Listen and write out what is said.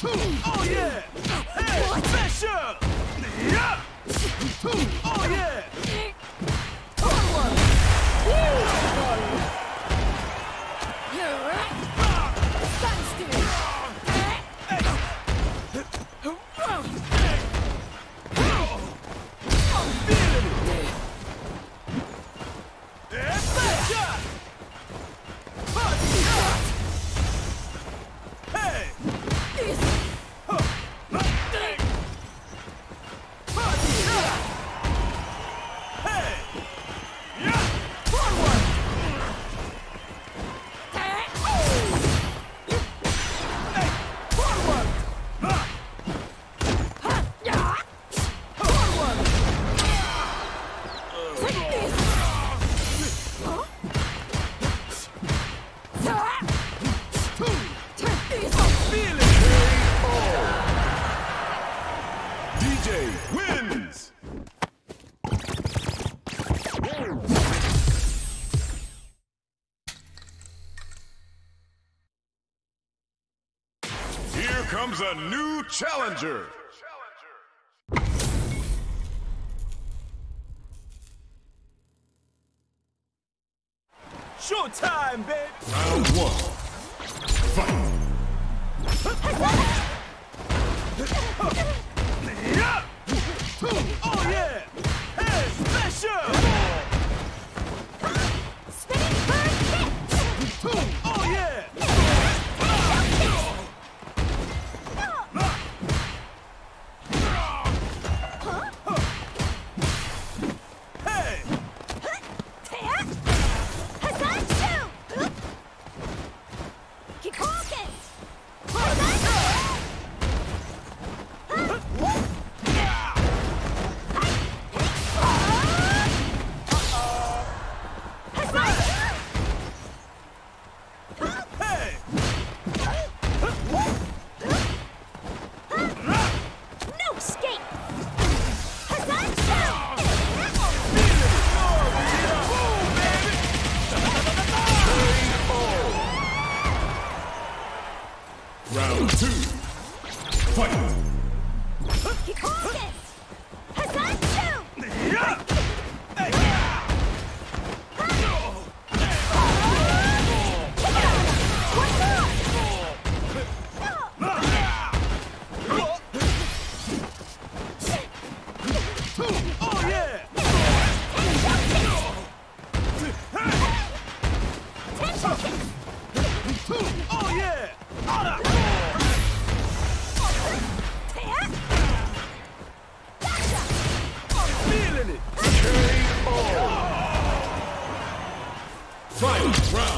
Oh yeah! Hey, special! Yeah! Oh! Yeah, comes a new challenger. Showtime, baby! Round one. Fight! Yeah! Oh yeah! Oh yeah! Final round.